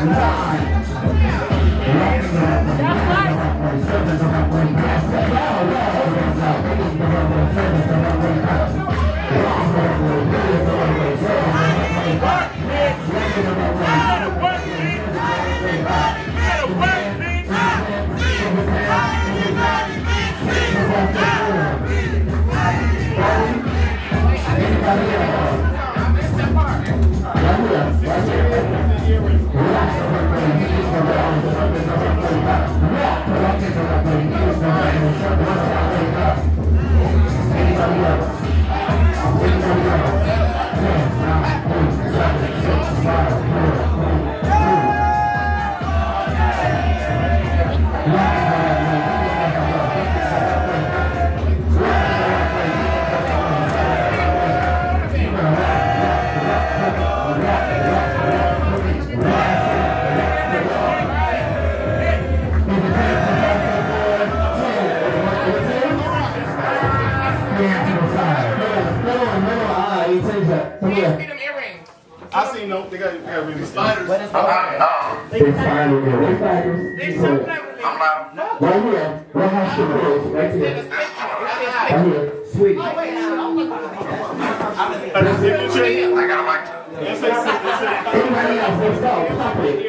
and die. I seen them. They got, they got really spiders. What is that? They find it there. They find it. They So, so clever. I'm loud. Right here. Right how she is. Right here. Right here. Sweetie. A signature. I got a mic. It says signature. Anybody else? Let's go. Pop it.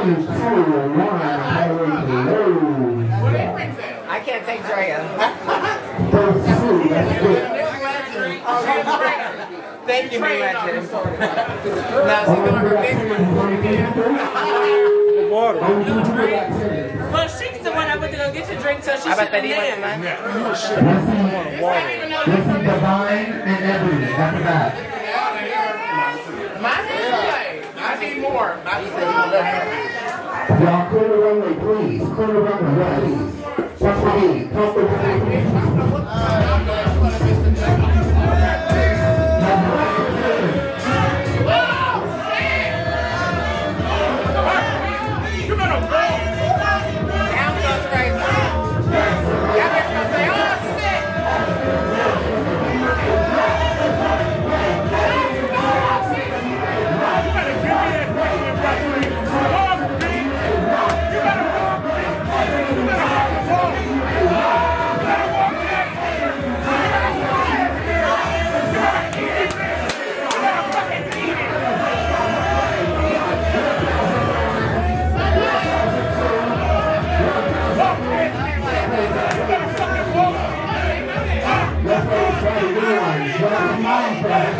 4, 3, 2, 1. Hello. What earrings at? I can't take Drea. First two. That's good. Thank you, Miss Legend. Now she's doing her big Water. Well, she's the one I went to go get your drink, so she I bet should that he have wasn't been. mine. This is, this is Divine and Ebony. After that. Mine is I need more. Y'all clear the runway, please. Clear the runway, please. Touch the knee. Of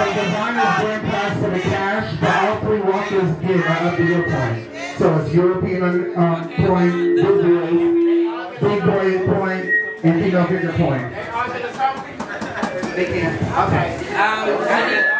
So Divine is grand prize for the cash, but all three walkers get uh, up to your point. So it's European um, point, Big Boy, Big Boy point, and Female Figure point. They can. Okay. Um,